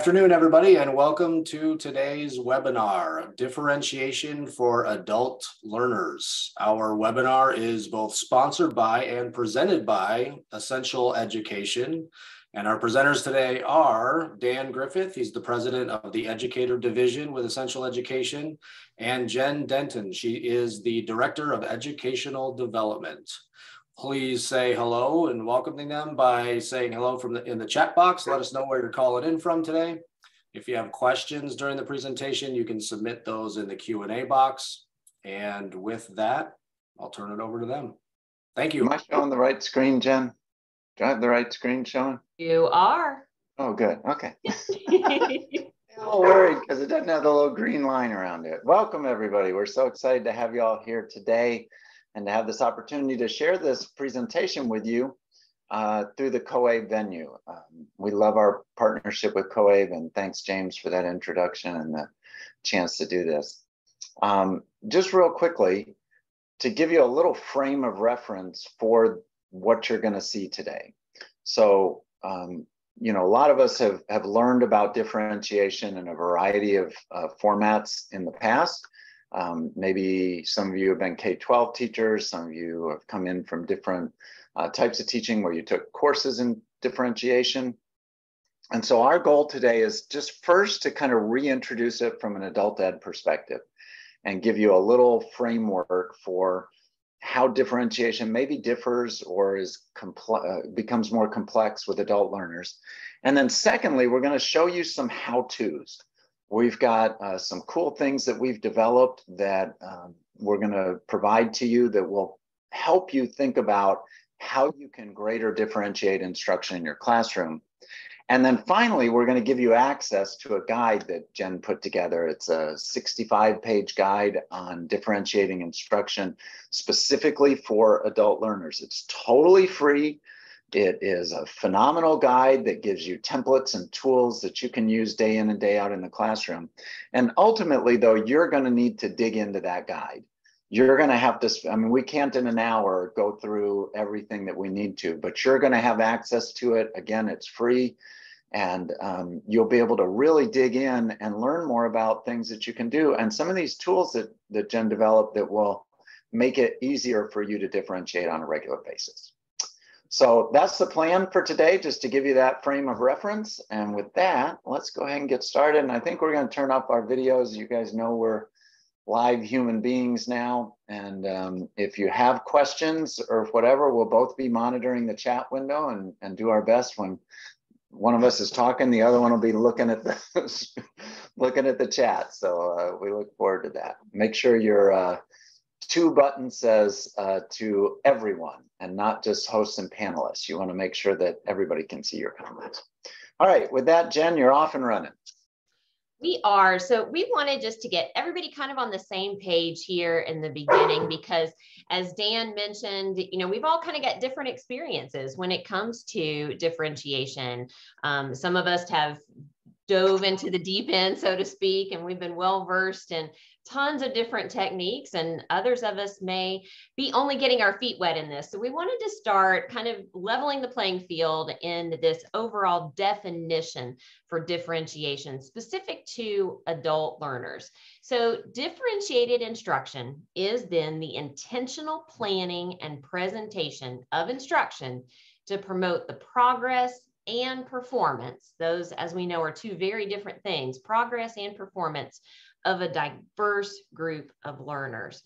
afternoon, everybody, and welcome to today's webinar, Differentiation for Adult Learners. Our webinar is both sponsored by and presented by Essential Education. And our presenters today are Dan Griffith, he's the president of the Education Division with Essential Education, and Jen Denton, she is the Director of Educational Development please say hello and welcoming them by saying hello from the in the chat box. Let us know where you're calling in from today. If you have questions during the presentation, you can submit those in the Q&A box. And with that, I'll turn it over to them. Thank you. Am I showing the right screen, Jen? Do I have the right screen showing? You are. Oh, good. Okay. a little worried because it doesn't have the little green line around it. Welcome, everybody. We're so excited to have you all here today and to have this opportunity to share this presentation with you uh, through the COABE venue. Um, we love our partnership with COABE and thanks James for that introduction and the chance to do this. Um, just real quickly, to give you a little frame of reference for what you're gonna see today. So, um, you know, a lot of us have, have learned about differentiation in a variety of uh, formats in the past. Um, maybe some of you have been K-12 teachers, some of you have come in from different uh, types of teaching where you took courses in differentiation. And so our goal today is just first to kind of reintroduce it from an adult ed perspective and give you a little framework for how differentiation maybe differs or is uh, becomes more complex with adult learners. And then secondly, we're going to show you some how-tos. We've got uh, some cool things that we've developed that um, we're going to provide to you that will help you think about how you can greater differentiate instruction in your classroom. And then finally, we're going to give you access to a guide that Jen put together. It's a 65 page guide on differentiating instruction specifically for adult learners. It's totally free. It is a phenomenal guide that gives you templates and tools that you can use day in and day out in the classroom. And ultimately, though, you're going to need to dig into that guide. You're going to have to, I mean, we can't in an hour go through everything that we need to, but you're going to have access to it. Again, it's free and um, you'll be able to really dig in and learn more about things that you can do. And some of these tools that, that Jen developed that will make it easier for you to differentiate on a regular basis. So that's the plan for today, just to give you that frame of reference. And with that, let's go ahead and get started. And I think we're going to turn up our videos. You guys know we're live human beings now. And um, if you have questions or whatever, we'll both be monitoring the chat window and, and do our best when one of us is talking, the other one will be looking at the looking at the chat. So uh, we look forward to that. Make sure you're uh, two button says uh, to everyone and not just hosts and panelists. You want to make sure that everybody can see your comments. All right, with that, Jen, you're off and running. We are. So we wanted just to get everybody kind of on the same page here in the beginning because as Dan mentioned, you know, we've all kind of got different experiences when it comes to differentiation. Um, some of us have dove into the deep end, so to speak, and we've been well versed in tons of different techniques and others of us may be only getting our feet wet in this. So we wanted to start kind of leveling the playing field in this overall definition for differentiation specific to adult learners. So differentiated instruction is then the intentional planning and presentation of instruction to promote the progress and performance. Those, as we know, are two very different things, progress and performance of a diverse group of learners.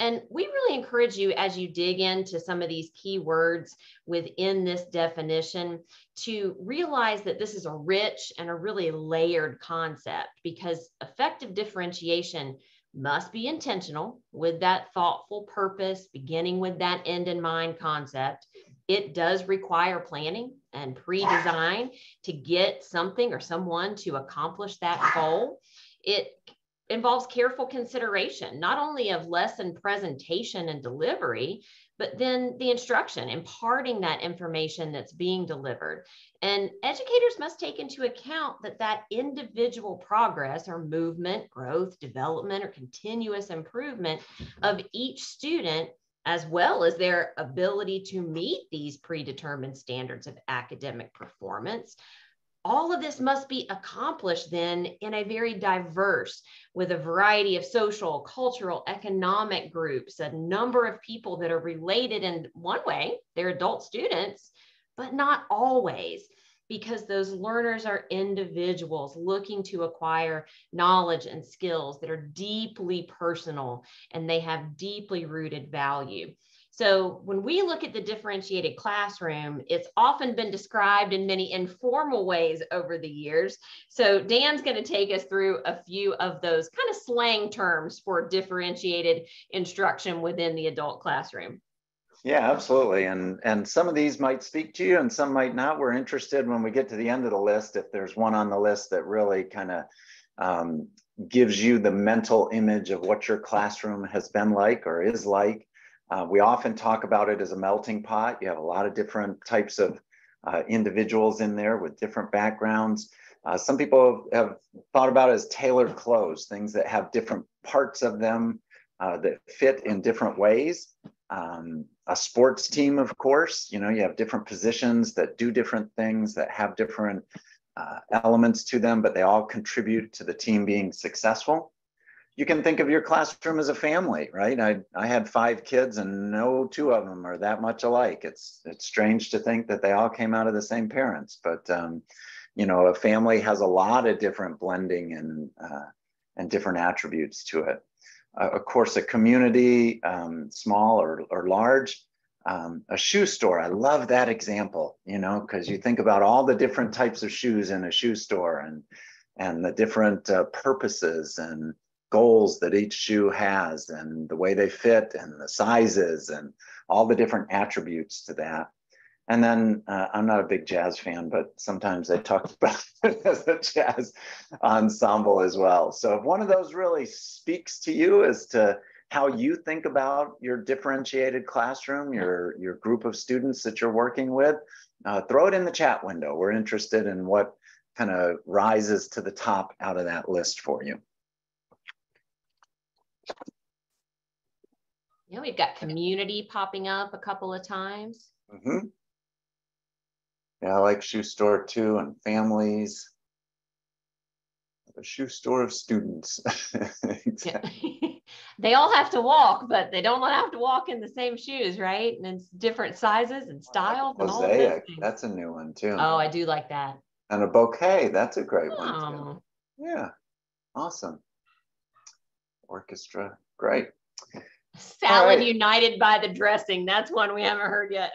And we really encourage you as you dig into some of these key words within this definition to realize that this is a rich and a really layered concept because effective differentiation must be intentional with that thoughtful purpose, beginning with that end in mind concept. It does require planning and pre design to get something or someone to accomplish that goal. It involves careful consideration, not only of lesson presentation and delivery, but then the instruction, imparting that information that's being delivered. And educators must take into account that that individual progress or movement, growth, development, or continuous improvement of each student as well as their ability to meet these predetermined standards of academic performance all of this must be accomplished then in a very diverse with a variety of social cultural economic groups a number of people that are related in one way they're adult students but not always because those learners are individuals looking to acquire knowledge and skills that are deeply personal and they have deeply rooted value. So when we look at the differentiated classroom, it's often been described in many informal ways over the years. So Dan's going to take us through a few of those kind of slang terms for differentiated instruction within the adult classroom. Yeah, absolutely. And and some of these might speak to you and some might not. We're interested when we get to the end of the list, if there's one on the list that really kind of um, gives you the mental image of what your classroom has been like or is like. Uh, we often talk about it as a melting pot. You have a lot of different types of uh, individuals in there with different backgrounds. Uh, some people have thought about it as tailored clothes, things that have different parts of them uh, that fit in different ways. Um, a sports team, of course, you know, you have different positions that do different things that have different uh, elements to them, but they all contribute to the team being successful. You can think of your classroom as a family, right? I, I had five kids and no two of them are that much alike. It's, it's strange to think that they all came out of the same parents, but, um, you know, a family has a lot of different blending and, uh, and different attributes to it uh, of course, a community, um, small or, or large, um, a shoe store. I love that example, you know, because you think about all the different types of shoes in a shoe store and, and the different uh, purposes and goals that each shoe has and the way they fit and the sizes and all the different attributes to that. And then uh, I'm not a big jazz fan, but sometimes they talk about it as a jazz ensemble as well. So if one of those really speaks to you as to how you think about your differentiated classroom, your, your group of students that you're working with, uh, throw it in the chat window. We're interested in what kind of rises to the top out of that list for you. Yeah, we've got community popping up a couple of times. Mm -hmm. Yeah, I like shoe store too and families. A shoe store of students. exactly. they all have to walk, but they don't have to walk in the same shoes, right? And it's different sizes and styles. Like mosaic, that's a new one too. Oh, I do like that. And a bouquet, that's a great oh. one too. Oh. Yeah, awesome. Orchestra, great. Salad right. united by the dressing. That's one we haven't heard yet.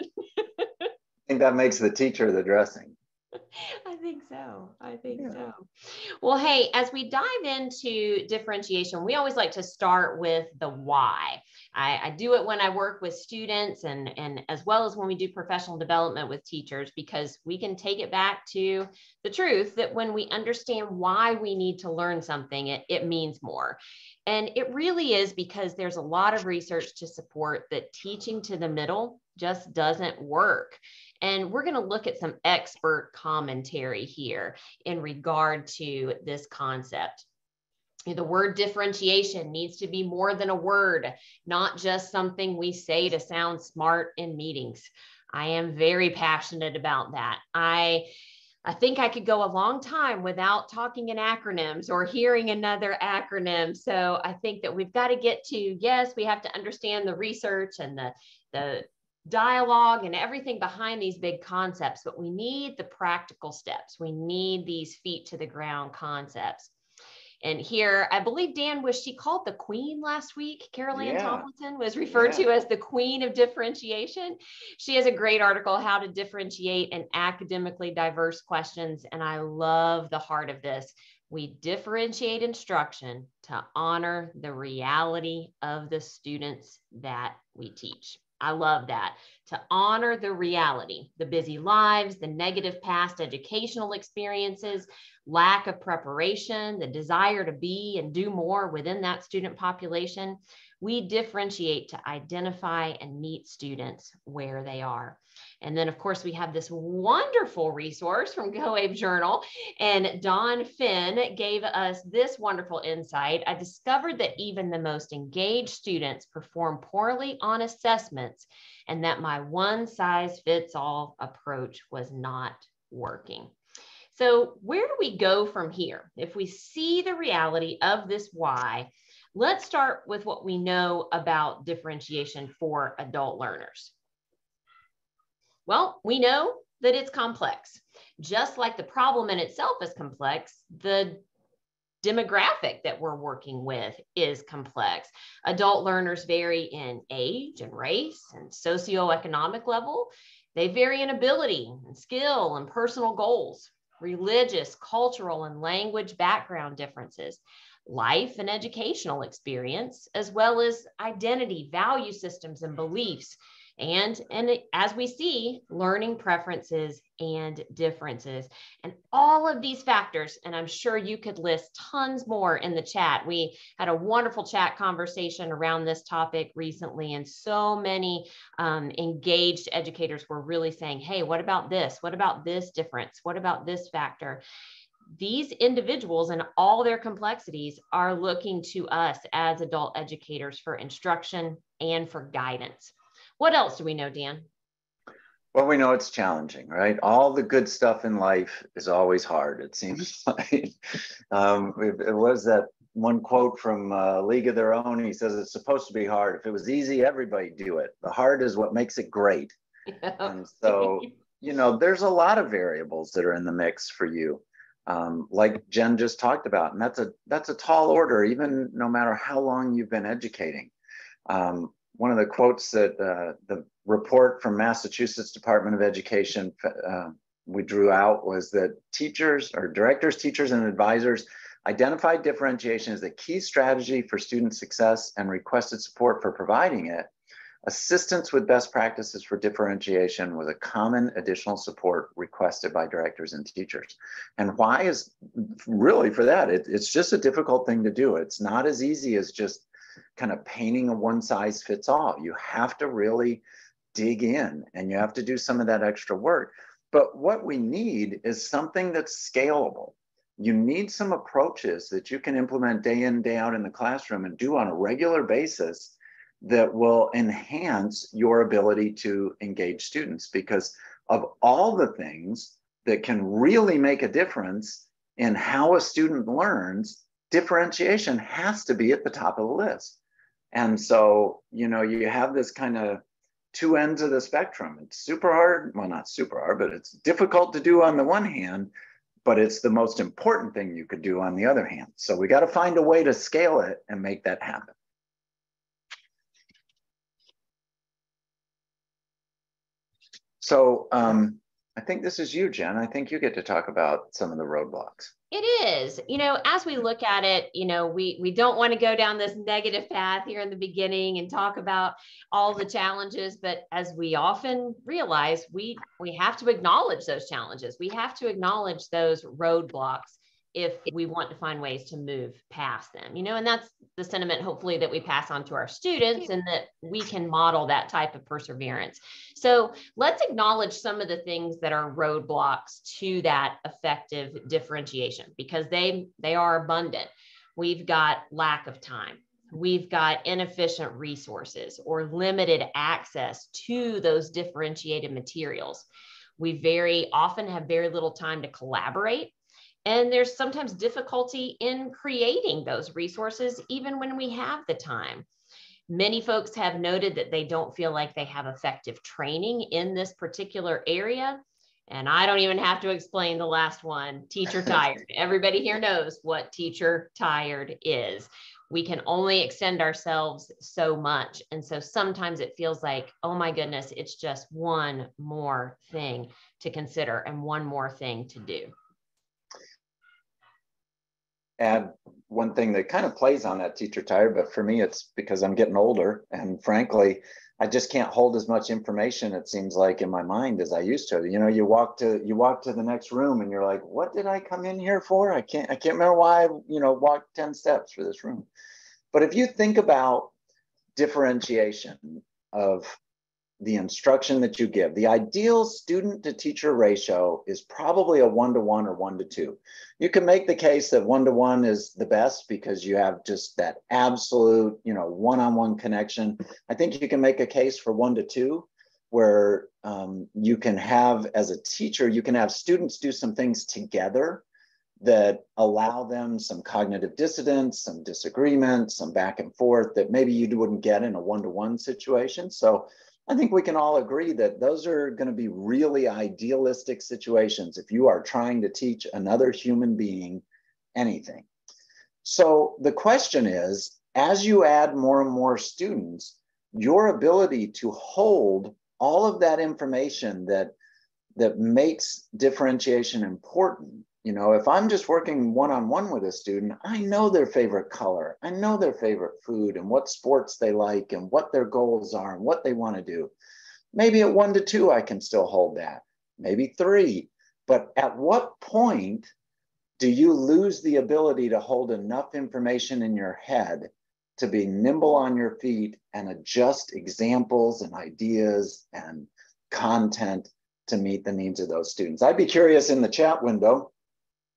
I think that makes the teacher the dressing. I think so. I think yeah. so. Well, hey, as we dive into differentiation, we always like to start with the why. I, I, do it when I work with students and, and as well as when we do professional development with teachers, because we can take it back to the truth that when we understand why we need to learn something, it, it means more. And it really is because there's a lot of research to support that teaching to the middle just doesn't work. And we're going to look at some expert commentary here in regard to this concept. The word differentiation needs to be more than a word, not just something we say to sound smart in meetings. I am very passionate about that. I I think I could go a long time without talking in acronyms or hearing another acronym. So I think that we've got to get to yes, we have to understand the research and the the dialogue and everything behind these big concepts, but we need the practical steps. We need these feet to the ground concepts. And here, I believe Dan was she called the queen last week. Carol Ann yeah. Tomlinson was referred yeah. to as the queen of differentiation. She has a great article, How to Differentiate in Academically Diverse Questions. And I love the heart of this. We differentiate instruction to honor the reality of the students that we teach. I love that. To honor the reality, the busy lives, the negative past educational experiences, lack of preparation, the desire to be and do more within that student population. We differentiate to identify and meet students where they are. And then, of course, we have this wonderful resource from COABE Journal. And Don Finn gave us this wonderful insight. I discovered that even the most engaged students perform poorly on assessments, and that my one size fits all approach was not working. So, where do we go from here? If we see the reality of this why, let's start with what we know about differentiation for adult learners. Well, we know that it's complex. Just like the problem in itself is complex, the demographic that we're working with is complex. Adult learners vary in age and race and socioeconomic level. They vary in ability and skill and personal goals, religious, cultural, and language background differences, life and educational experience, as well as identity, value systems, and beliefs. And and as we see learning preferences and differences. And all of these factors and i'm sure you could list tons more in the chat. We had a wonderful chat conversation around this topic recently and so many um, engaged educators were really saying hey what about this? What about this difference? What about this factor these individuals and all their complexities are looking to us as adult educators for instruction and for guidance what else do we know, Dan? Well, we know it's challenging, right? All the good stuff in life is always hard, it seems like. um, it, was that one quote from uh, League of Their Own. He says, It's supposed to be hard. If it was easy, everybody do it. The hard is what makes it great. And so, you know, there's a lot of variables that are in the mix for you. Um, like Jen just talked about, and that's a that's a tall order, even no matter how long you've been educating. Um, one of the quotes that uh, the report from Massachusetts Department of Education uh, we drew out was that teachers or directors, teachers, and advisors identified differentiation as the key strategy for student success and requested support for providing it. Assistance with best practices for differentiation was a common additional support requested by directors and teachers. And why is really for that? It, it's just a difficult thing to do. It's not as easy as just kind of painting a one size fits all. You have to really dig in and you have to do some of that extra work. But what we need is something that's scalable. You need some approaches that you can implement day in, day out in the classroom and do on a regular basis that will enhance your ability to engage students because of all the things that can really make a difference in how a student learns differentiation has to be at the top of the list. And so, you know, you have this kind of two ends of the spectrum. It's super hard, well, not super hard, but it's difficult to do on the one hand, but it's the most important thing you could do on the other hand. So we got to find a way to scale it and make that happen. So um, I think this is you, Jen. I think you get to talk about some of the roadblocks. It is. You know, as we look at it, you know, we we don't want to go down this negative path here in the beginning and talk about all the challenges, but as we often realize, we we have to acknowledge those challenges. We have to acknowledge those roadblocks if we want to find ways to move past them you know and that's the sentiment hopefully that we pass on to our students and that we can model that type of perseverance. So let's acknowledge some of the things that are roadblocks to that effective differentiation because they they are abundant. We've got lack of time. We've got inefficient resources or limited access to those differentiated materials. We very often have very little time to collaborate and there's sometimes difficulty in creating those resources, even when we have the time. Many folks have noted that they don't feel like they have effective training in this particular area. And I don't even have to explain the last one teacher tired. Everybody here knows what teacher tired is. We can only extend ourselves so much. And so sometimes it feels like, oh my goodness, it's just one more thing to consider and one more thing to do add one thing that kind of plays on that teacher tired, but for me, it's because I'm getting older. And frankly, I just can't hold as much information, it seems like, in my mind as I used to. You know, you walk to you walk to the next room and you're like, what did I come in here for? I can't I can't remember why I, you know, walked 10 steps for this room. But if you think about differentiation of the instruction that you give. The ideal student to teacher ratio is probably a one to one or one to two. You can make the case that one to one is the best because you have just that absolute, you know, one on one connection. I think you can make a case for one to two. where um, you can have, as a teacher, you can have students do some things together that allow them some cognitive dissonance, some disagreement, some back and forth that maybe you wouldn't get in a one-to-one situation. So I think we can all agree that those are going to be really idealistic situations if you are trying to teach another human being anything. So the question is, as you add more and more students, your ability to hold all of that information that that makes differentiation important you know, if I'm just working one on one with a student, I know their favorite color, I know their favorite food and what sports they like and what their goals are and what they want to do. Maybe at one to two, I can still hold that, maybe three. But at what point do you lose the ability to hold enough information in your head to be nimble on your feet and adjust examples and ideas and content to meet the needs of those students? I'd be curious in the chat window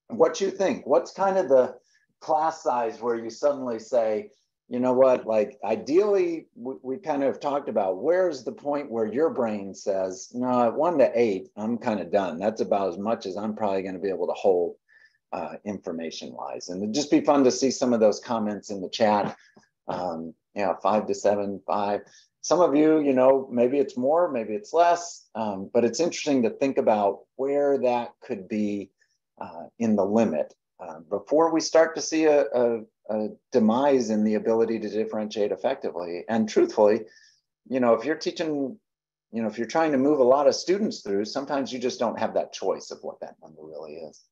what you think what's kind of the class size where you suddenly say you know what like ideally we, we kind of talked about where's the point where your brain says no one to eight i'm kind of done. That's about as much as i'm probably going to be able to hold uh, information wise. And it'd just be fun to see some of those comments in the chat. Um, yeah five to seven five. Some of you you know maybe it's more maybe it's less um, but it's interesting to think about where that could be uh, in the limit uh, before we start to see a, a, a, demise in the ability to differentiate effectively. And truthfully, you know, if you're teaching, you know, if you're trying to move a lot of students through, sometimes you just don't have that choice of what that number really is.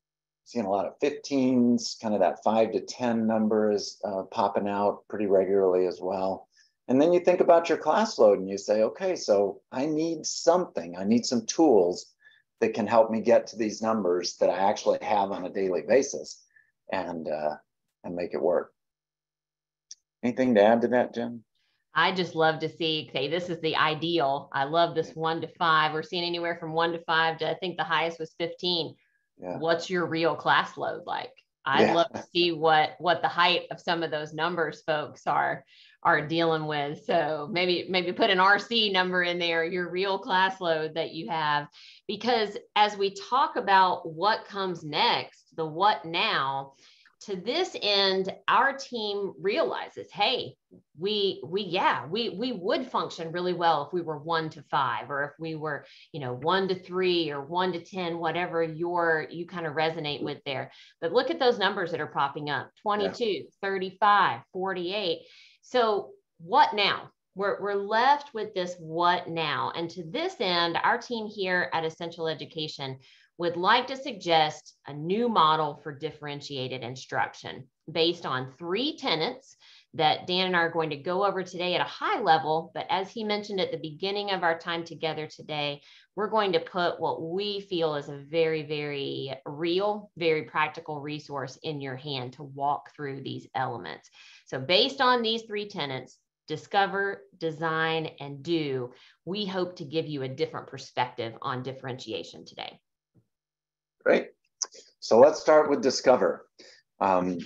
Seeing a lot of 15s, kind of that five to 10 numbers uh, popping out pretty regularly as well. And then you think about your class load and you say, okay, so I need something, I need some tools that can help me get to these numbers that I actually have on a daily basis and uh, and make it work. Anything to add to that, Jen? I just love to see, okay, this is the ideal. I love this one to five. We're seeing anywhere from one to five to I think the highest was 15. Yeah. What's your real class load like? I'd yeah. love to see what what the height of some of those numbers folks are are dealing with. So maybe maybe put an RC number in there, your real class load that you have, because as we talk about what comes next, the what now, to this end, our team realizes, hey, we we yeah, we we would function really well if we were one to five, or if we were, you know, one to three or one to 10, whatever your you kind of resonate with there. But look at those numbers that are popping up 22, yeah. 35, 48 so, what now? We're, we're left with this what now. And to this end, our team here at Essential Education would like to suggest a new model for differentiated instruction based on three tenets that Dan and I are going to go over today at a high level. But as he mentioned at the beginning of our time together today, we're going to put what we feel is a very, very real, very practical resource in your hand to walk through these elements. So, based on these three tenets, discover, design, and do, we hope to give you a different perspective on differentiation today. Great. So, let's start with discover. Um,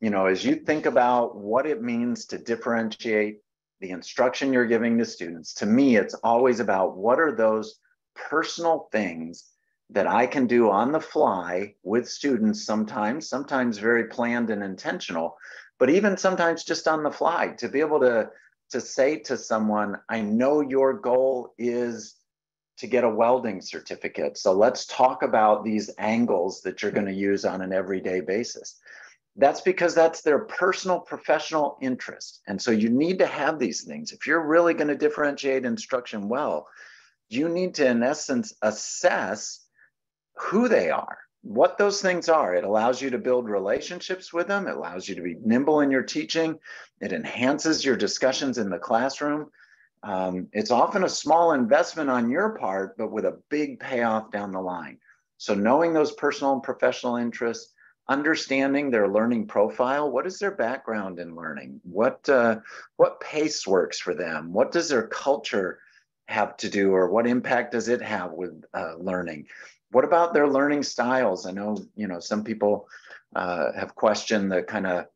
you know, as you think about what it means to differentiate the instruction you're giving to students, to me, it's always about what are those personal things that I can do on the fly with students sometimes, sometimes very planned and intentional, but even sometimes just on the fly to be able to to say to someone, I know your goal is to get a welding certificate. So let's talk about these angles that you're going to use on an everyday basis. That's because that's their personal professional interest. And so you need to have these things. If you're really going to differentiate instruction well, you need to, in essence, assess who they are what those things are. It allows you to build relationships with them. It allows you to be nimble in your teaching. It enhances your discussions in the classroom. Um, it's often a small investment on your part, but with a big payoff down the line. So knowing those personal and professional interests, understanding their learning profile. What is their background in learning? What uh, what pace works for them? What does their culture have to do, or what impact does it have with uh, learning? What about their learning styles? I know, you know, some people uh, have questioned the kind of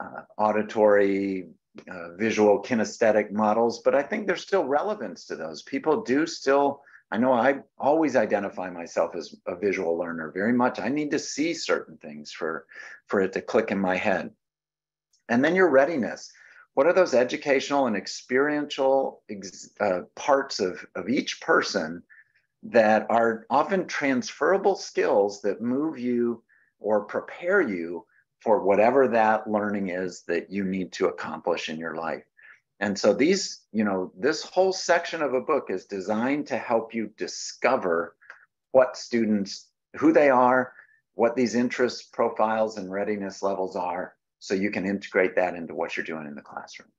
uh, auditory uh, visual kinesthetic models, but I think there's still relevance to those. People do still, I know I always identify myself as a visual learner very much. I need to see certain things for, for it to click in my head. And then your readiness. What are those educational and experiential uh, parts of, of each person that are often transferable skills that move you or prepare you for whatever that learning is that you need to accomplish in your life. And so these, you know, this whole section of a book is designed to help you discover what students, who they are, what these interest profiles and readiness levels are, so you can integrate that into what you're doing in the classroom.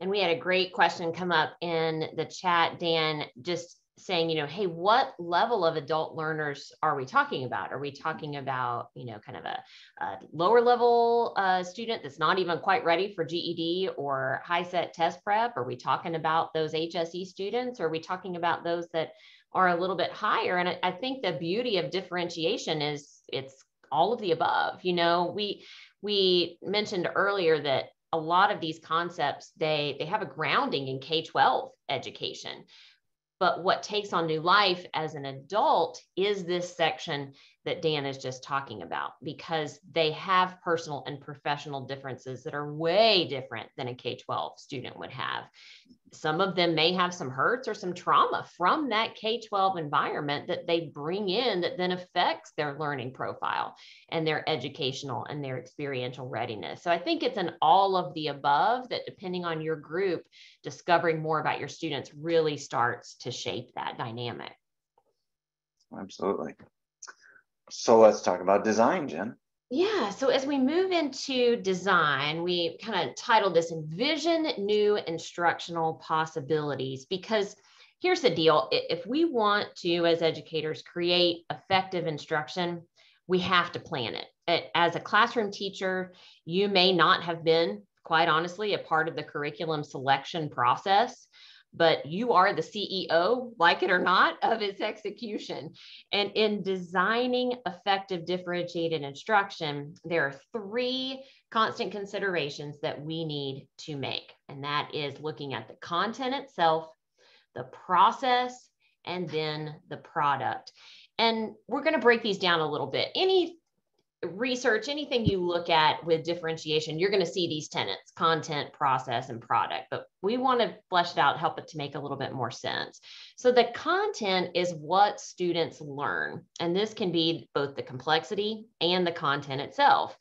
And we had a great question come up in the chat, Dan, just saying, you know, hey, what level of adult learners are we talking about? Are we talking about, you know, kind of a, a lower level uh, student that's not even quite ready for GED or HiSET test prep? Are we talking about those HSE students? Are we talking about those that are a little bit higher? And I, I think the beauty of differentiation is it's all of the above. You know, we we mentioned earlier that a lot of these concepts they they have a grounding in K-12 education but what takes on new life as an adult is this section that Dan is just talking about because they have personal and professional differences that are way different than a K 12 student would have. Some of them may have some hurts or some trauma from that K 12 environment that they bring in that then affects their learning profile and their educational and their experiential readiness. So I think it's an all of the above that, depending on your group, discovering more about your students really starts to shape that dynamic. Absolutely. So let's talk about design, Jen. Yeah, so as we move into design, we kind of titled this Envision New Instructional Possibilities because here's the deal if we want to, as educators, create effective instruction, we have to plan it. As a classroom teacher, you may not have been, quite honestly, a part of the curriculum selection process but you are the CEO, like it or not, of its execution. And in designing effective differentiated instruction, there are three constant considerations that we need to make. And that is looking at the content itself, the process, and then the product. And we're going to break these down a little bit. Any research, anything you look at with differentiation, you're going to see these tenants content, process, and product. But we want to flesh it out, help it to make a little bit more sense. So, the content is what students learn. And this can be both the complexity and the content itself.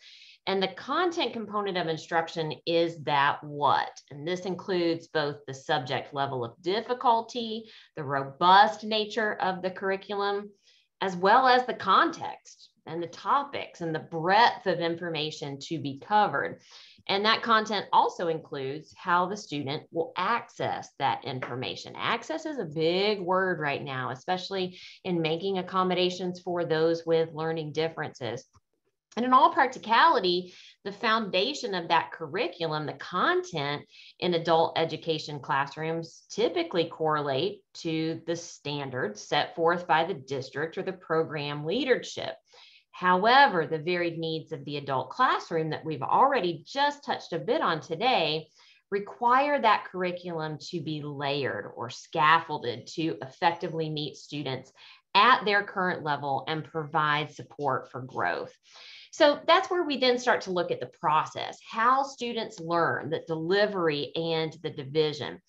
And the content component of instruction is that what? And this includes both the subject level of difficulty, the robust nature of the curriculum, as well as the context and the topics and the breadth of information to be covered. And that content also includes how the student will access that information. Access is a big word right now, especially in making accommodations for those with learning differences. And in all practicality, the foundation of that curriculum, the content in adult education classrooms typically correlate to the standards set forth by the district or the program leadership. However, the varied needs of the adult classroom that we've already just touched a bit on today require that curriculum to be layered or scaffolded to effectively meet students at their current level and provide support for growth. So that's where we then start to look at the process, how students learn, the delivery and the division.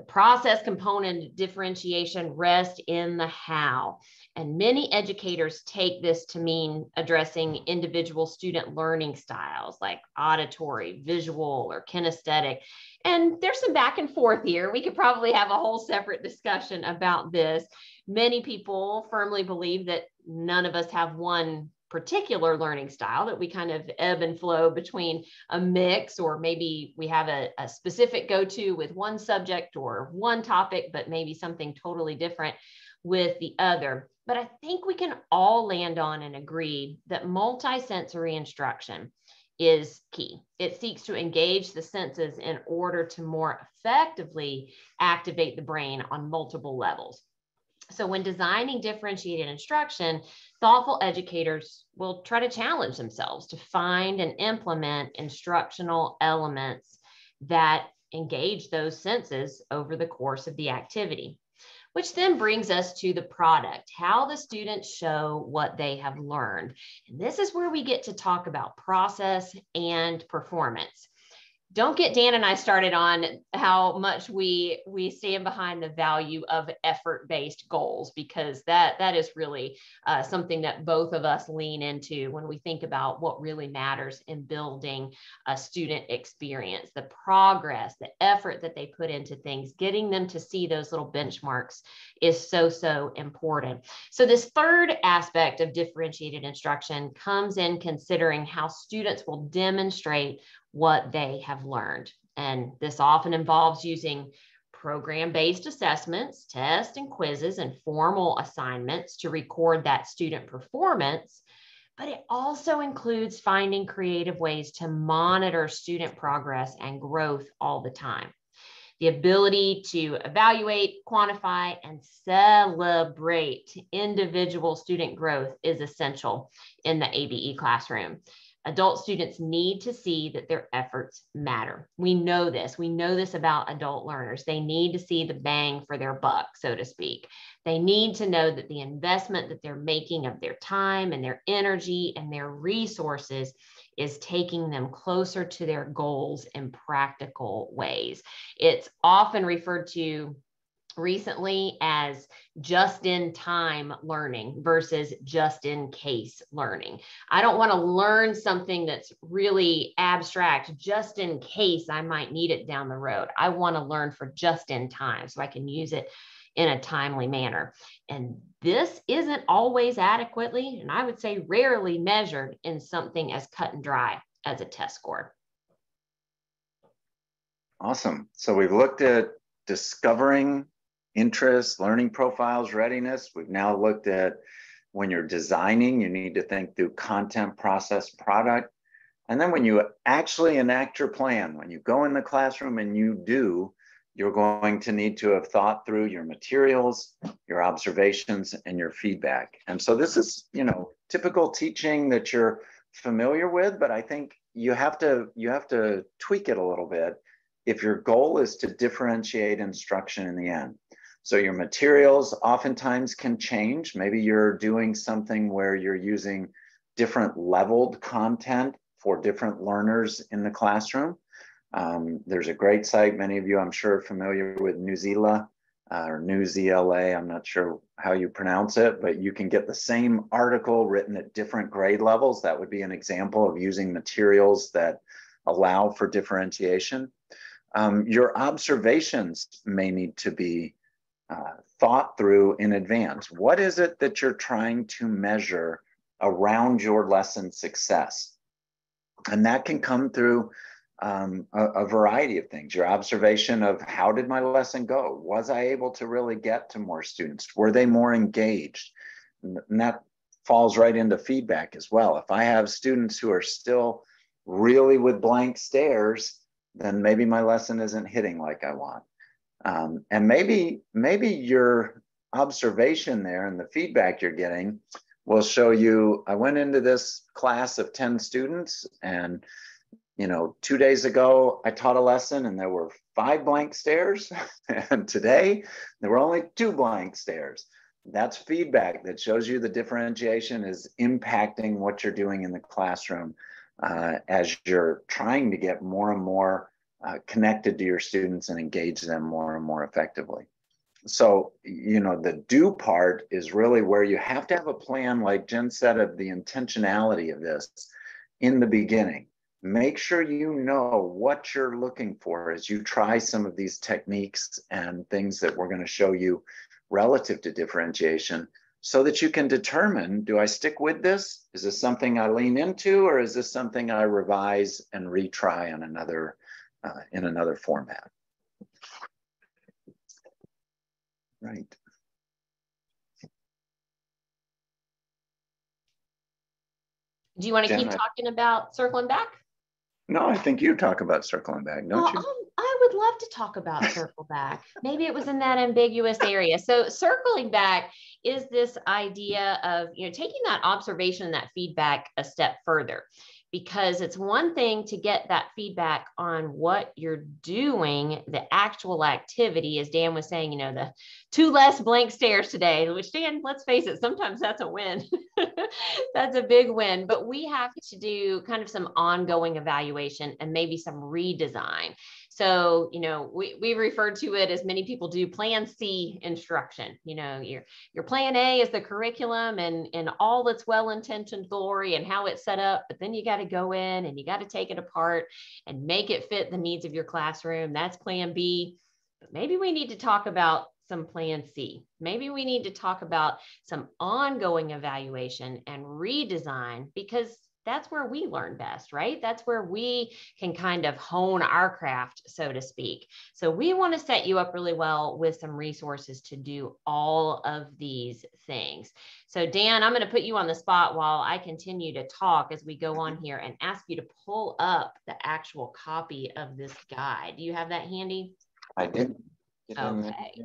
The process component differentiation rests in the how. And many educators take this to mean addressing individual student learning styles like auditory, visual, or kinesthetic. And there's some back and forth here. We could probably have a whole separate discussion about this. Many people firmly believe that none of us have one particular learning style that we kind of ebb and flow between a mix or maybe we have a, a specific go-to with one subject or one topic but maybe something totally different with the other but i think we can all land on and agree that multisensory instruction is key. It seeks to engage the senses in order to more effectively activate the brain on multiple levels. So when designing differentiated instruction, thoughtful educators will try to challenge themselves to find and implement instructional elements that engage those senses over the course of the activity which then brings us to the product, how the students show what they have learned. And this is where we get to talk about process and performance don't get Dan and I started on how much we we stand behind the value of effort based goals because that that is really uh, something that both of us lean into when we think about what really matters in building a student experience. The progress the effort that they put into things getting them to see those little benchmarks is so so important. So this third aspect of differentiated instruction comes in considering how students will demonstrate what they have learned. And this often involves using program based assessments, tests, and quizzes, and formal assignments to record that student performance. But it also includes finding creative ways to monitor student progress and growth all the time. The ability to evaluate, quantify, and celebrate individual student growth is essential in the ABE classroom. Adult students need to see that their efforts matter. We know this. We know this about adult learners. They need to see the bang for their buck, so to speak. They need to know that the investment that they're making of their time and their energy and their resources is taking them closer to their goals in practical ways. It's often referred to recently as just in time learning versus just in case learning. I don't want to learn something that's really abstract just in case I might need it down the road. I want to learn for just in time so I can use it in a timely manner. And this isn't always adequately, and I would say rarely measured in something as cut and dry as a test score. Awesome. So we've looked at discovering interests, learning profiles, readiness. We've now looked at when you're designing, you need to think through content, process, product. And then when you actually enact your plan, when you go in the classroom and you do, you're going to need to have thought through your materials, your observations, and your feedback. And so this is, you know, typical teaching that you're familiar with, but I think you have to you have to tweak it a little bit if your goal is to differentiate instruction in the end. So your materials oftentimes can change. Maybe you're doing something where you're using different leveled content for different learners in the classroom. Um, there's a great site, many of you I'm sure are familiar with Newsela uh, or Newsela, I'm not sure how you pronounce it, but you can get the same article written at different grade levels. That would be an example of using materials that allow for differentiation. Um, your observations may need to be uh, thought through in advance. What is it that you're trying to measure around your lesson success? And that can come through um, a, a, variety of things. Your observation of how did my lesson go? Was I able to really get to more students? Were they more engaged? And that falls right into feedback as well. If I have students who are still really with blank stares, then maybe my lesson isn't hitting like I want. Um, and maybe maybe your observation there and the feedback you're getting will show you i went into this class of 10 students and you know two days ago i taught a lesson and there were five blank stares. And today there were only two blank stares. That's feedback that shows you the differentiation is impacting what you're doing in the classroom uh, as you're trying to get more and more uh, connected to your students and engage them more and more effectively. So, you know, the do part is really where you have to have a plan, like Jen said, of the intentionality of this in the beginning. Make sure you know what you're looking for as you try some of these techniques and things that we're going to show you relative to differentiation so that you can determine do I stick with this? Is this something I lean into, or is this something I revise and retry on another uh, in another format. Right. Do you want to keep talking about circling back? No, I think you talk about circling back, don't well, you? Um, I would love to talk about circle back. Maybe it was in that ambiguous area. So circling back is this idea of you know taking that observation, and that feedback a step further because it's one thing to get that feedback on what you're doing, the actual activity, as Dan was saying, you know, the two less blank stares today, which Dan, let's face it, sometimes that's a win. that's a big win. But we have to do kind of some ongoing evaluation and maybe some redesign. So, you know, we, we refer to it as many people do plan C instruction. You know, your, your plan A is the curriculum and, and all its well-intentioned glory and how it's set up, but then you got to go in and you got to take it apart and make it fit the needs of your classroom. That's plan B. But maybe we need to talk about some plan C. Maybe we need to talk about some ongoing evaluation and redesign because that's where we learn best, right? That's where we can kind of hone our craft, so to speak. So we want to set you up really well with some resources to do all of these things. So Dan, I'm going to put you on the spot while I continue to talk as we go on here and ask you to pull up the actual copy of this guide. Do you have that handy? I do. Okay.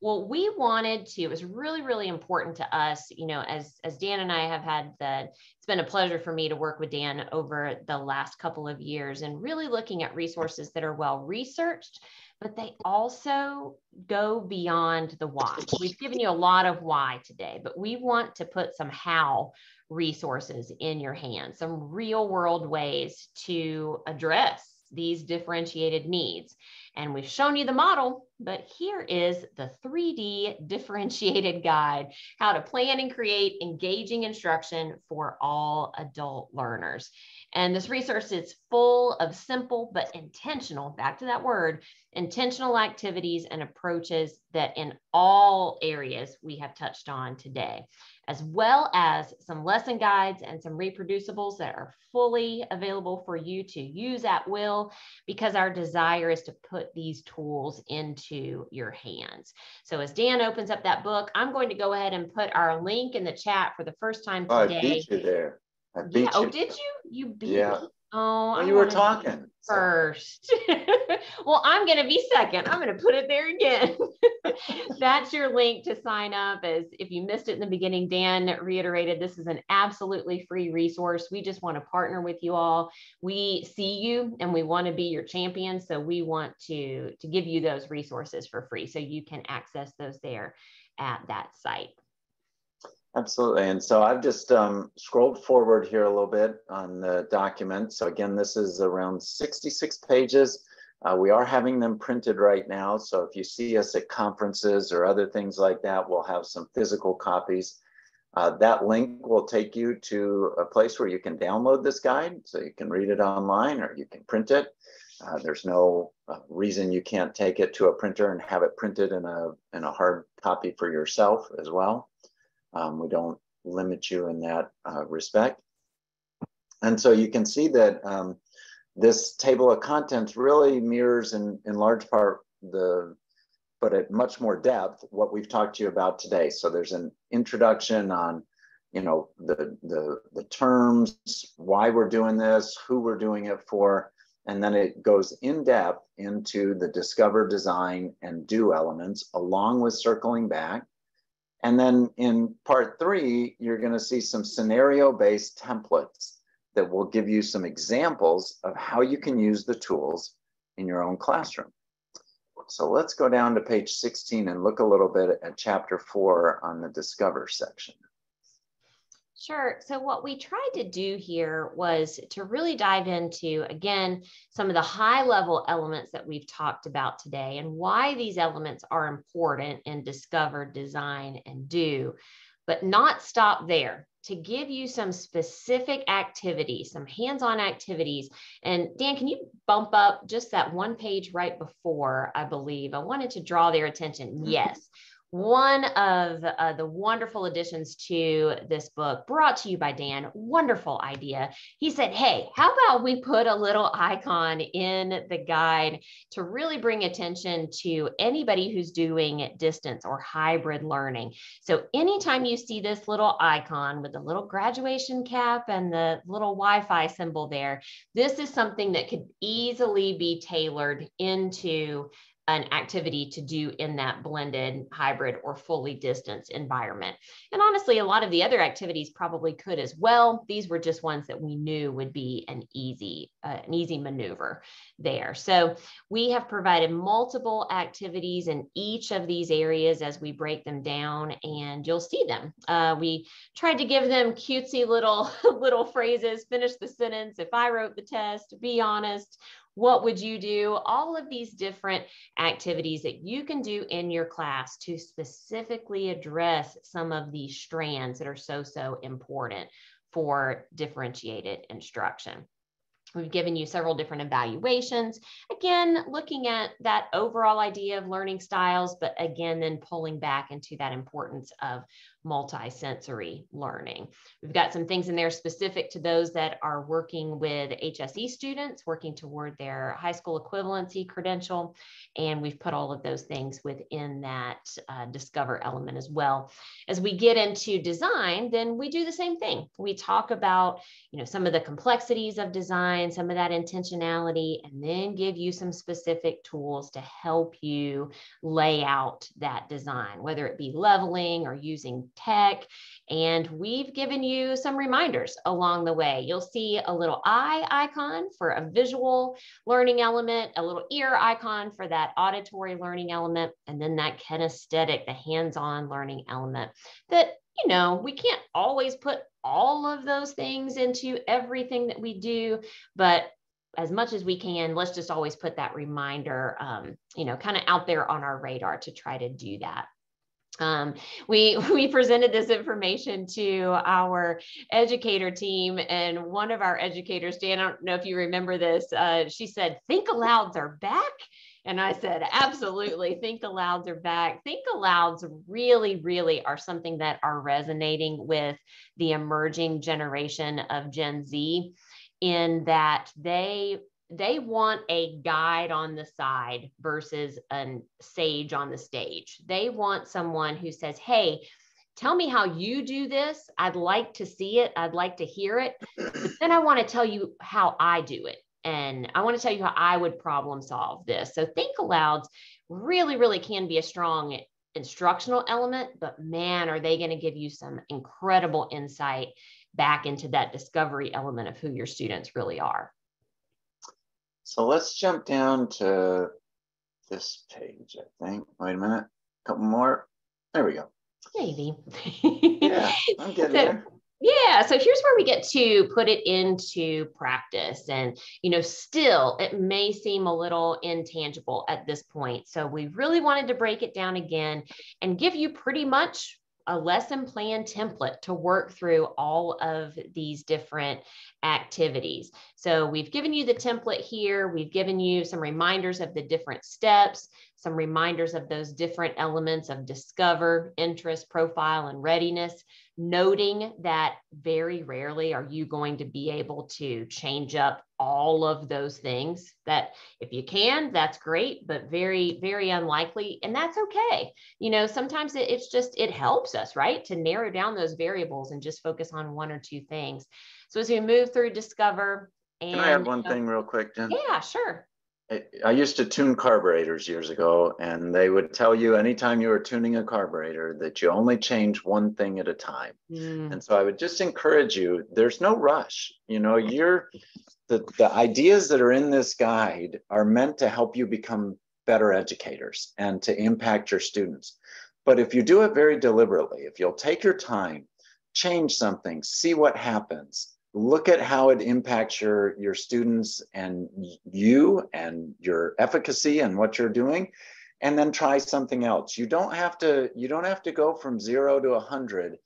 Well, we wanted to, it was really, really important to us, you know, as as Dan and I have had the, it's been a pleasure for me to work with Dan over the last couple of years and really looking at resources that are well researched, but they also go beyond the why. We've given you a lot of why today, but we want to put some how resources in your hands, some real world ways to address these differentiated needs. And we've shown you the model, but here is the 3D differentiated guide, how to plan and create engaging instruction for all adult learners. And this resource is full of simple but intentional, back to that word, intentional activities and approaches that in all areas we have touched on today as well as some lesson guides and some reproducibles that are fully available for you to use at will because our desire is to put these tools into your hands. So as Dan opens up that book, I'm going to go ahead and put our link in the chat for the first time today. Oh, I beat you there. I beat yeah. Oh, you. Oh, did you? You beat yeah. me. Oh, well, you were talking first. well, I'm going to be second. I'm going to put it there again. That's your link to sign up. As if you missed it in the beginning, Dan reiterated this is an absolutely free resource. We just want to partner with you all. We see you and we want to be your champion. So we want to, to give you those resources for free so you can access those there at that site. Absolutely. And so I've just um, scrolled forward here a little bit on the document. So again, this is around 66 pages. Uh, we are having them printed right now. So if you see us at conferences or other things like that, we'll have some physical copies. Uh, that link will take you to a place where you can download this guide. So you can read it online or you can print it. Uh, there's no uh, reason you can't take it to a printer and have it printed in a, in a hard copy for yourself as well. Um, we don't limit you in that uh, respect. And so you can see that um, this table of contents really mirrors in, in large part the, but at much more depth, what we've talked to you about today. So there's an introduction on, you know, the, the, the terms, why we're doing this, who we're doing it for, and then it goes in depth into the discover, design, and do elements along with circling back and then in part three, you're going to see some scenario based templates that will give you some examples of how you can use the tools in your own classroom. So let's go down to page 16 and look a little bit at chapter four on the Discover section. Sure. So, what we tried to do here was to really dive into, again, some of the high level elements that we've talked about today and why these elements are important in discover, design, and do, but not stop there to give you some specific activities, some hands on activities. And Dan, can you bump up just that one page right before, I believe? I wanted to draw their attention. Mm-hmm. Yes one of uh, the wonderful additions to this book brought to you by Dan. Wonderful idea. He said, Hey, how about we put a little icon in the guide to really bring attention to anybody who's doing distance or hybrid learning? So, anytime you see this little icon with the little graduation cap and the little Wi Fi symbol there, this is something that could easily be tailored into an activity to do in that blended hybrid or fully distance environment. And honestly, a lot of the other activities probably could as well. These were just ones that we knew would be an easy, uh, an easy maneuver there. So we have provided multiple activities in each of these areas as we break them down and you'll see them. Uh, we tried to give them cutesy little, little phrases, finish the sentence, if I wrote the test, be honest, what would you do? All of these different activities that you can do in your class to specifically address some of these strands that are so, so important for differentiated instruction. We've given you several different evaluations. Again, looking at that overall idea of learning styles, but again, then pulling back into that importance of multisensory learning. We've got some things in there specific to those that are working with HSE students, working toward their high school equivalency credential. And we've put all of those things within that uh, discover element as well. As we get into design, then we do the same thing. We talk about, you know, some of the complexities of design, some of that intentionality, and then give you some specific tools to help you lay out that design, whether it be leveling or using tech. And we've given you some reminders along the way. You'll see a little eye icon for a visual learning element, a little ear icon for that auditory learning element, and then that kinesthetic, the hands-on learning element that, you know, we can't always put all of those things into everything that we do, but as much as we can, let's just always put that reminder, um, you know, kind of out there on our radar to try to do that. Um, we we presented this information to our educator team, and one of our educators, Dan, I don't know if you remember this. Uh, she said, "Think alouds are back." And I said, absolutely, think alouds are back. Think alouds really, really are something that are resonating with the emerging generation of Gen Z in that they they want a guide on the side versus a sage on the stage. They want someone who says, Hey, tell me how you do this. I'd like to see it. I'd like to hear it. But then I want to tell you how I do it. And I want to tell you how I would problem solve this. So think alouds really, really can be a strong instructional element, but man, are they going to give you some incredible insight back into that discovery element of who your students really are. So let's jump down to this page, I think. Wait a minute, a couple more. There we go. Maybe. yeah, I'm getting so, there. Yeah, so here's where we get to put it into practice. And, you know, still it may seem a little intangible at this point. So we really wanted to break it down again and give you pretty much a lesson plan template to work through all of these different activities. So we've given you the template here. We've given you some reminders of the different steps, some reminders of those different elements of discover, interest, profile, and readiness, noting that very rarely are you going to be able to change up all of those things that if you can that's great but very very unlikely and that's okay. You know sometimes it, it's just it helps us right to narrow down those variables and just focus on one or two things. So as we move through discover and can i have one thing real quick Jen? yeah sure I used to tune carburetors years ago, and they would tell you anytime you were tuning a carburetor that you only change one thing at a time. Mm. And so I would just encourage you there's no rush. You know, you're the, the ideas that are in this guide are meant to help you become better educators and to impact your students. But if you do it very deliberately, if you'll take your time, change something, see what happens, look at how it impacts your your students and you and your efficacy and what you're doing and then try something else. You don't have to you don't have to go from 0 to 100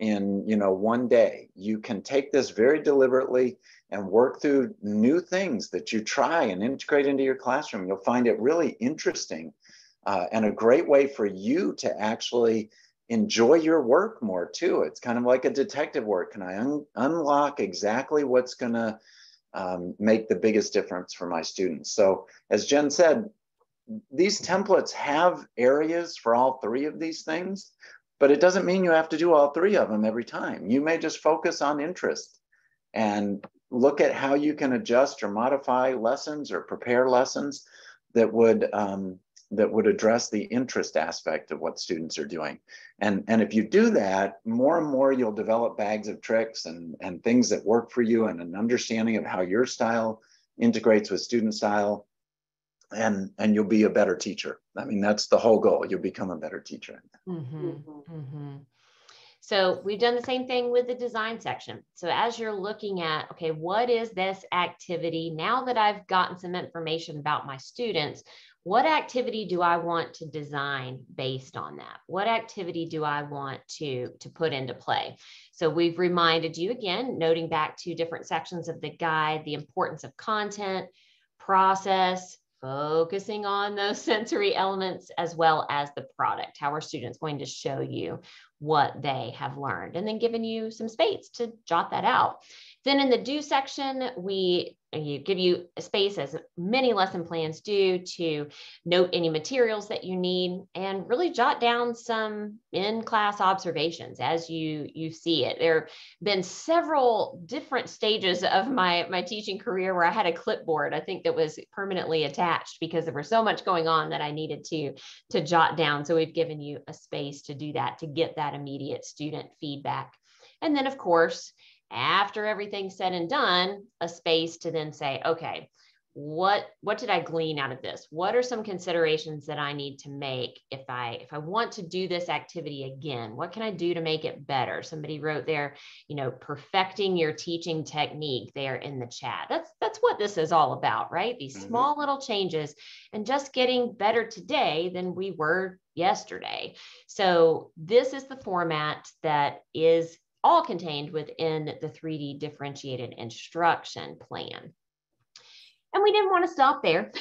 in you know one day. You can take this very deliberately and work through new things that you try and integrate into your classroom. You'll find it really interesting uh, and a great way for you to actually enjoy your work more too. It's kind of like a detective work. Can I un unlock exactly what's going to um, make the biggest difference for my students? So, as Jen said, these templates have areas for all three of these things, but it doesn't mean you have to do all three of them every time. You may just focus on interest and look at how you can adjust or modify lessons or prepare lessons that would um, that would address the interest aspect of what students are doing. And, and if you do that, more and more you'll develop bags of tricks and, and things that work for you and an understanding of how your style integrates with student style. And, and you'll be a better teacher. I mean, that's the whole goal. You'll become a better teacher. Mm-hmm. Mm-hmm. So we've done the same thing with the design section. So as you're looking at, okay, what is this activity? Now that I've gotten some information about my students, what activity do I want to design based on that? What activity do I want to, to put into play? So we've reminded you again, noting back to different sections of the guide, the importance of content, process, focusing on those sensory elements as well as the product. How are students going to show you what they have learned and then giving you some space to jot that out. Then in the do section, we give you a space as many lesson plans do to note any materials that you need and really jot down some in-class observations as you you see it. There have been several different stages of my my teaching career where I had a clipboard, I think that was permanently attached because there was so much going on that I needed to to jot down. So we've given you a space to do that to get that immediate student feedback. And then of course, after everything's said and done, a space to then say, okay, what what did I glean out of this? What are some considerations that I need to make if I if I want to do this activity again? What can I do to make it better? Somebody wrote there, you know, perfecting your teaching technique there in the chat. That's that's what this is all about, right? These mm-hmm. small little changes and just getting better today than we were yesterday. So this is the format that is all contained within the 3D differentiated instruction plan. And we didn't want to stop there.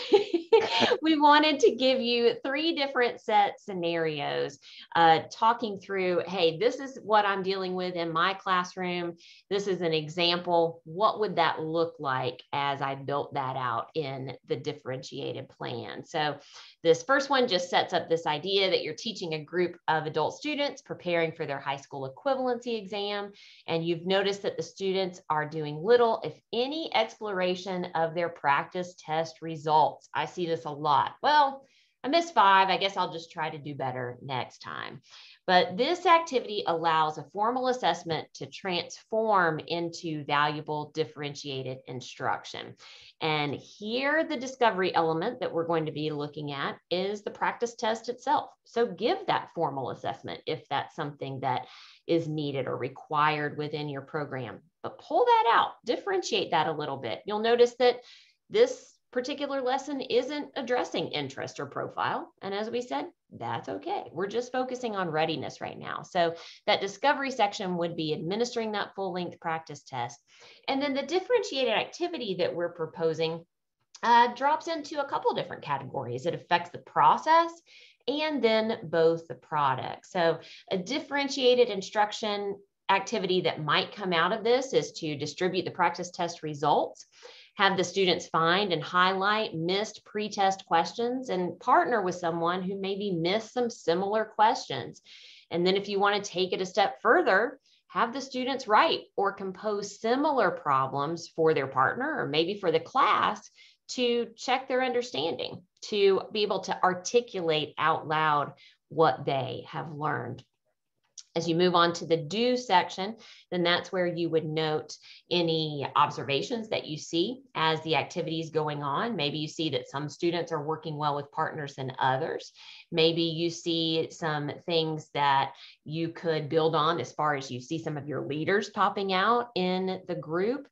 we wanted to give you three different set scenarios, uh, talking through, hey, this is what I'm dealing with in my classroom. This is an example. What would that look like as I built that out in the differentiated plan? So this first one just sets up this idea that you're teaching a group of adult students preparing for their high school equivalency exam. And you've noticed that the students are doing little, if any, exploration of their practice test results. I see this a lot. Well, I missed five. I guess I'll just try to do better next time. But this activity allows a formal assessment to transform into valuable differentiated instruction. And here, the discovery element that we're going to be looking at is the practice test itself. So give that formal assessment if that's something that is needed or required within your program. But pull that out, differentiate that a little bit. You'll notice that this particular lesson isn't addressing interest or profile. And as we said, that's okay. We're just focusing on readiness right now. So that discovery section would be administering that full length practice test. And then the differentiated activity that we're proposing uh, drops into a couple different categories. It affects the process and then both the product. So a differentiated instruction activity that might come out of this is to distribute the practice test results have the students find and highlight missed pretest questions and partner with someone who maybe missed some similar questions. And then if you want to take it a step further, have the students write or compose similar problems for their partner or maybe for the class to check their understanding, to be able to articulate out loud what they have learned. As you move on to the do section, then that's where you would note any observations that you see as the activity is going on. Maybe you see that some students are working well with partners than others. Maybe you see some things that you could build on as far as you see some of your leaders popping out in the group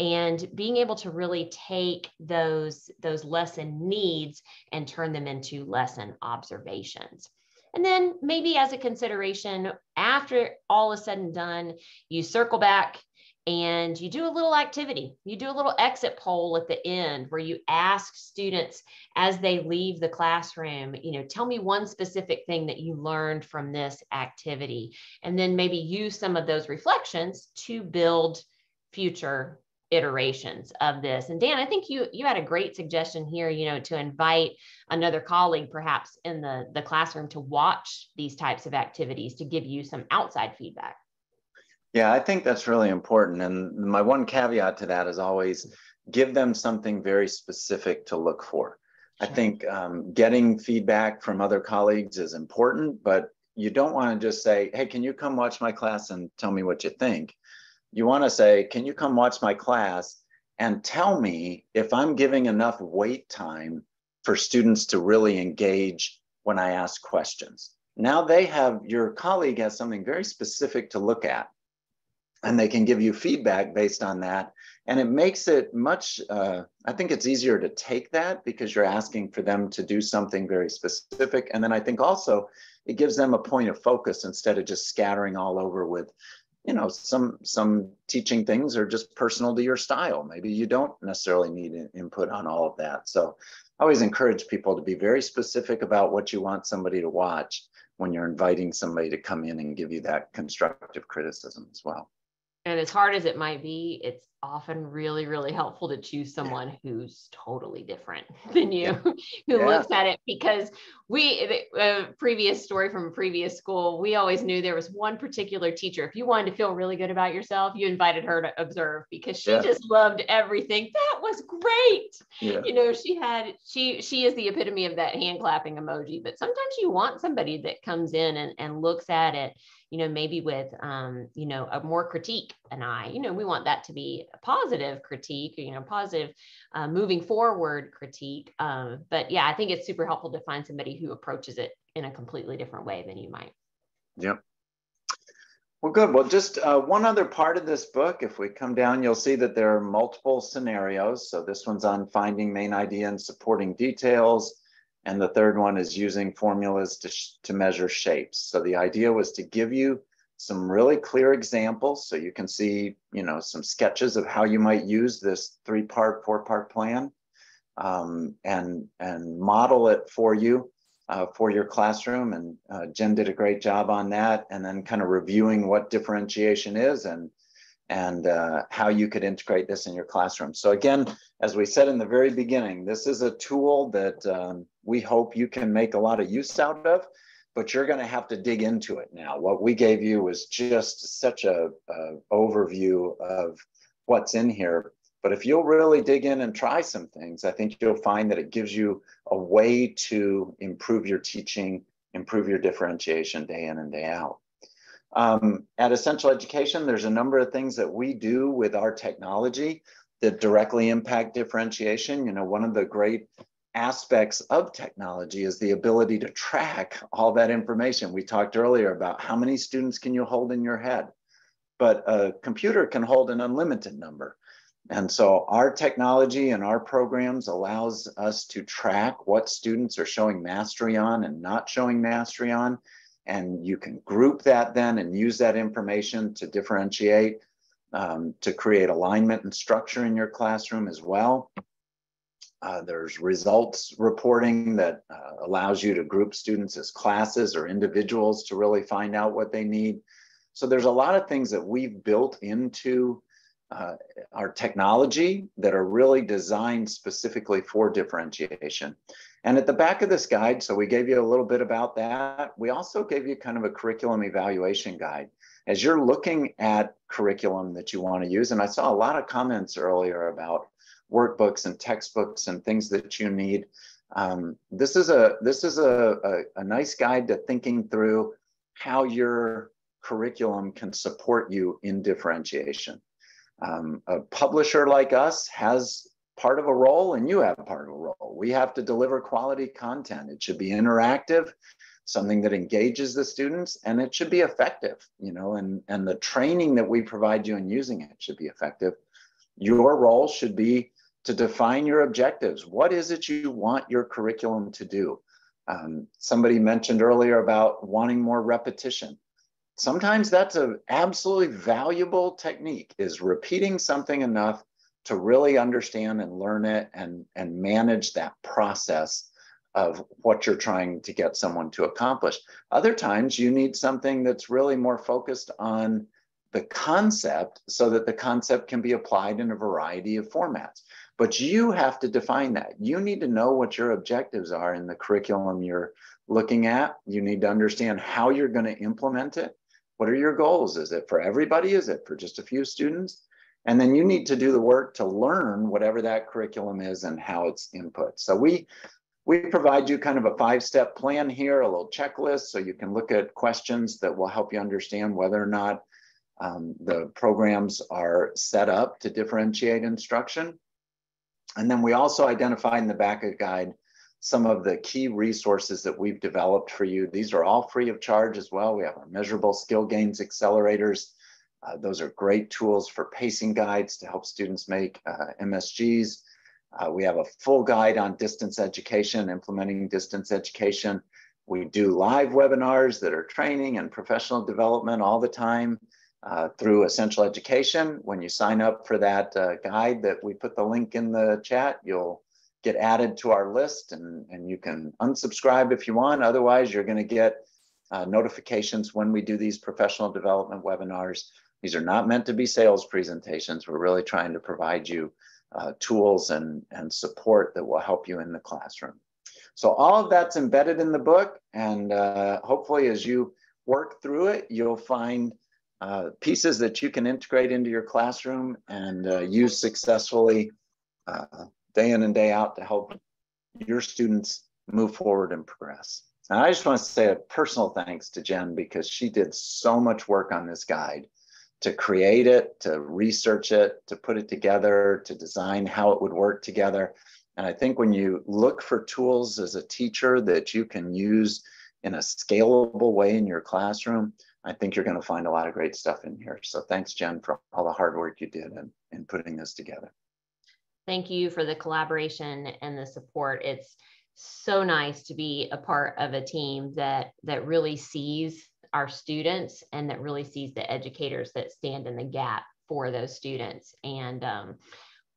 and being able to really take those, those lesson needs and turn them into lesson observations. And then maybe as a consideration, after all is said and done, you circle back and you do a little activity. You do a little exit poll at the end where you ask students as they leave the classroom, you know, tell me one specific thing that you learned from this activity. And then maybe use some of those reflections to build future iterations of this. And Dan, I think you you had a great suggestion here, you know, to invite another colleague perhaps in the the classroom to watch these types of activities to give you some outside feedback. Yeah, I think that's really important. And my one caveat to that is always give them something very specific to look for. Sure. I think um, getting feedback from other colleagues is important, but you don't want to just say, hey, can you come watch my class and tell me what you think? You want to say, can you come watch my class and tell me if I'm giving enough wait time for students to really engage when I ask questions? Now they have, your colleague has something very specific to look at and they can give you feedback based on that. And it makes it much, uh, I think it's easier to take that because you're asking for them to do something very specific. And then I think also it gives them a point of focus instead of just scattering all over with, you know, some some teaching things are just personal to your style. Maybe you don't necessarily need input on all of that. So I always encourage people to be very specific about what you want somebody to watch when you're inviting somebody to come in and give you that constructive criticism as well and as hard as it might be, it's often really, really helpful to choose someone who's totally different than you, who yeah. looks at it. Because we, a previous story from a previous school, we always knew there was one particular teacher. If you wanted to feel really good about yourself, you invited her to observe because she yeah. just loved everything. That was great. Yeah. You know, she had she she is the epitome of that hand clapping emoji. But sometimes you want somebody that comes in and and looks at it you know, maybe with, um, you know, a more critique an eye, you know, we want that to be a positive critique, you know, positive uh, moving forward critique. Um, but yeah, I think it's super helpful to find somebody who approaches it in a completely different way than you might. Yep. Well, good. Well, just uh, one other part of this book, if we come down, you'll see that there are multiple scenarios. So this one's on finding main idea and supporting details. And the third one is using formulas to, to measure shapes. So the idea was to give you some really clear examples so you can see, you know, some sketches of how you might use this three-part, four-part plan um, and, and model it for you uh, for your classroom. And uh, Jen did a great job on that. And then kind of reviewing what differentiation is and and uh, how you could integrate this in your classroom. So again, as we said in the very beginning, this is a tool that um, we hope you can make a lot of use out of, but you're going to have to dig into it now. What we gave you was just such a, a overview of what's in here. But if you'll really dig in and try some things, I think you'll find that it gives you a way to improve your teaching, improve your differentiation day in and day out. Um, at Essential Education, there's a number of things that we do with our technology that directly impact differentiation. You know, one of the great aspects of technology is the ability to track all that information. We talked earlier about how many students can you hold in your head, but a computer can hold an unlimited number. And so our technology and our programs allows us to track what students are showing mastery on and not showing mastery on and you can group that then and use that information to differentiate, um, to create alignment and structure in your classroom as well. Uh, there's results reporting that uh, allows you to group students as classes or individuals to really find out what they need. So there's a lot of things that we've built into uh, our technology that are really designed specifically for differentiation. And at the back of this guide, so we gave you a little bit about that. We also gave you kind of a curriculum evaluation guide. As you're looking at curriculum that you want to use, and I saw a lot of comments earlier about workbooks and textbooks and things that you need. Um, this is a this is a, a, a nice guide to thinking through how your curriculum can support you in differentiation. Um, a publisher like us has part of a role and you have part of a role. We have to deliver quality content. It should be interactive, something that engages the students, and it should be effective, you know, and, and the training that we provide you in using it should be effective. Your role should be to define your objectives. What is it you want your curriculum to do? Um, somebody mentioned earlier about wanting more repetition. sometimes that's an absolutely valuable technique is repeating something enough to really understand and learn it and, and manage that process of what you're trying to get someone to accomplish. Other times you need something that's really more focused on the concept so that the concept can be applied in a variety of formats. But you have to define that. You need to know what your objectives are in the curriculum you're looking at. You need to understand how you're going to implement it. What are your goals? Is it for everybody? Is it for just a few students? And then you need to do the work to learn whatever that curriculum is and how it's input. So we we provide you kind of a five-step plan here, a little checklist, so you can look at questions that will help you understand whether or not um, the programs are set up to differentiate instruction. And then we also identify in the back of the guide some of the key resources that we've developed for you. These are all free of charge as well. We have our measurable skill gains accelerators. Uh, those are great tools for pacing guides to help students make uh, MSGs. Uh, we have a full guide on distance education, implementing distance education. We do live webinars that are training and professional development all the time uh, through Essential Education. When you sign up for that uh, guide that we put the link in the chat, you'll get added to our list and, and you can unsubscribe if you want. Otherwise, you're going to get uh, notifications when we do these professional development webinars. These are not meant to be sales presentations. We're really trying to provide you uh, tools and, and support that will help you in the classroom. So all of that's embedded in the book. And uh, hopefully as you work through it, you'll find uh, pieces that you can integrate into your classroom and uh, use successfully uh, day in and day out to help your students move forward and progress. And I just want to say a personal thanks to Jen because she did so much work on this guide to create it, to research it, to put it together, to design how it would work together. And I think when you look for tools as a teacher that you can use in a scalable way in your classroom, I think you're going to find a lot of great stuff in here. So thanks, Jen, for all the hard work you did in, in putting this together. Thank you for the collaboration and the support. It's so nice to be a part of a team that that really sees our students and that really sees the educators that stand in the gap for those students. And um,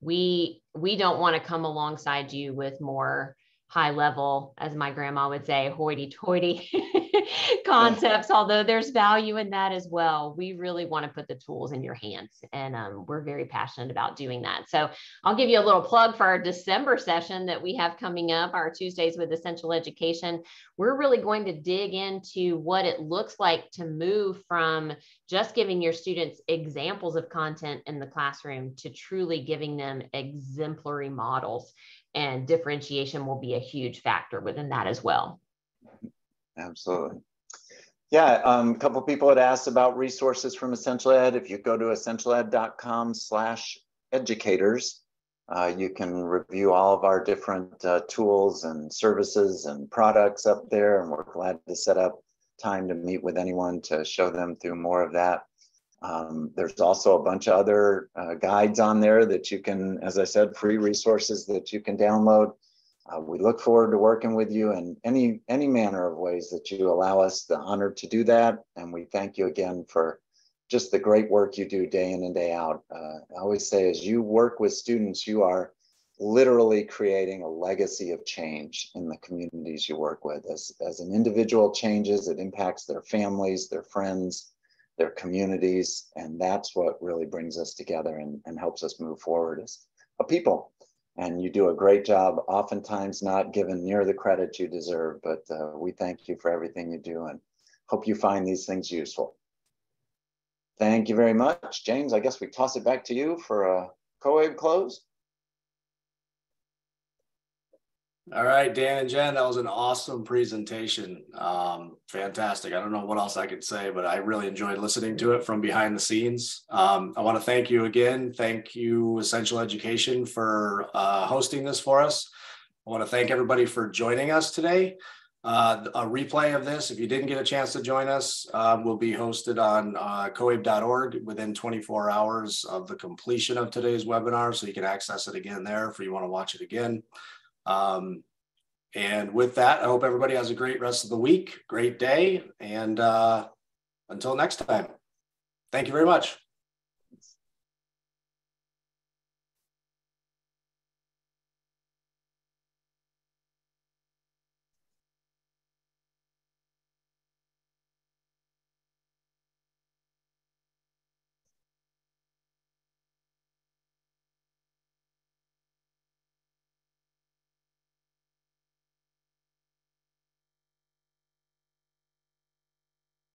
we we don't want to come alongside you with more high level, as my grandma would say, hoity toity concepts, although there's value in that as well. We really want to put the tools in your hands, and um, we're very passionate about doing that. So I'll give you a little plug for our December session that we have coming up, our Tuesdays with Essential Education. We're really going to dig into what it looks like to move from just giving your students examples of content in the classroom to truly giving them exemplary models and differentiation will be a huge factor within that as well. Absolutely. Yeah, um, a couple people had asked about resources from Essential Ed. If you go to essentialed.com slash educators, uh, you can review all of our different uh, tools and services and products up there. And we're glad to set up time to meet with anyone to show them through more of that. Um, there's also a bunch of other uh, guides on there that you can, as I said, free resources that you can download. Uh, we look forward to working with you in any any manner of ways that you allow us the honor to do that. And we thank you again for just the great work you do day in and day out. Uh, I always say, as you work with students, you are literally creating a legacy of change in the communities you work with. As, as an individual changes, it impacts their families, their friends, their communities. And that's what really brings us together and, and helps us move forward as a people. And you do a great job, oftentimes not given near the credit you deserve, but uh, we thank you for everything you do and hope you find these things useful. Thank you very much. James, I guess we toss it back to you for a co-ed close. All right, Dan and Jen, that was an awesome presentation. Um, fantastic. I don't know what else I could say, but I really enjoyed listening to it from behind the scenes. Um, I want to thank you again. Thank you, Essential Education, for uh, hosting this for us. I want to thank everybody for joining us today. Uh, a replay of this, if you didn't get a chance to join us, uh, will be hosted on uh, coabe.org within 24 hours of the completion of today's webinar. So you can access it again there if you want to watch it again. Um, and with that, I hope everybody has a great rest of the week, great day, and uh, until next time, thank you very much.